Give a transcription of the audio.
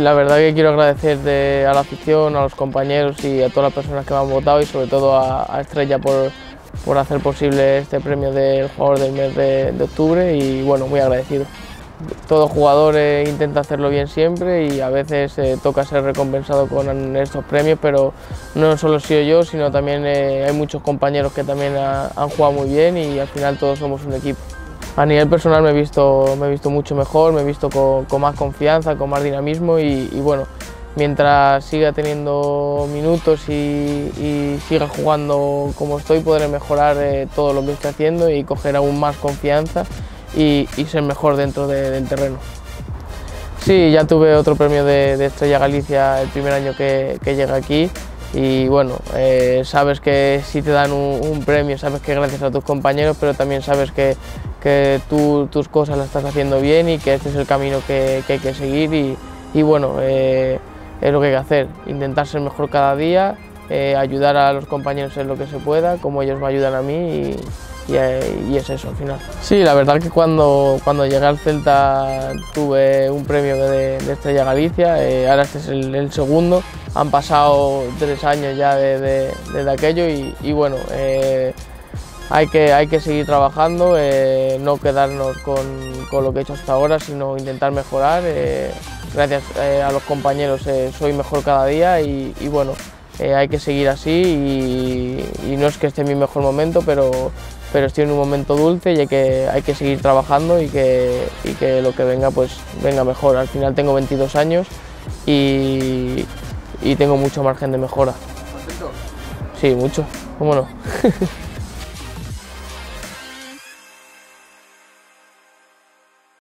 la verdad que quiero agradecer a la afición, a los compañeros y a todas las personas que me han votado y sobre todo a, Estrella por, por, hacer posible este premio del jugador del mes de, octubre y bueno, muy agradecido. Todo jugador eh, intenta hacerlo bien siempre y a veces eh, toca ser recompensado con estos premios, pero no solo he sido yo, sino también eh, hay muchos compañeros que también han jugado muy bien y al final todos somos un equipo. A nivel personal me he visto, me he visto mucho mejor, me he visto con, más confianza, con más dinamismo y, bueno, mientras siga teniendo minutos y, siga jugando como estoy, podré mejorar eh, todo lo que estoy haciendo y coger aún más confianza y, ser mejor dentro del terreno. Sí, ya tuve otro premio de, Estrella Galicia el primer año que, que llegué aquí y bueno, eh, sabes que si te dan un, premio, sabes que gracias a tus compañeros, pero también sabes que, que tú tus cosas las estás haciendo bien y que este es el camino que, hay que seguir y, y bueno, eh, es lo que hay que hacer, intentar ser mejor cada día, eh, ayudar a los compañeros en lo que se pueda, como ellos me ayudan a mí y, y, es eso al final. Sí, la verdad que cuando, cuando llegué al Celta tuve un premio de, Estrella Galicia, eh, ahora este es el, segundo, han pasado tres años ya desde de, aquello y, bueno, eh, hay, que, hay que seguir trabajando, eh, no quedarnos con, con, lo que he hecho hasta ahora, sino intentar mejorar. gracias a los compañeros soy mejor cada día y, bueno, hay que seguir así y, no es que esté en mi mejor momento, pero pero estoy en un momento dulce y hay que, hay que seguir trabajando y que, y que lo que venga pues venga mejor. Al final tengo 22 años y, y tengo mucho margen de mejora. Sí, mucho, cómo no.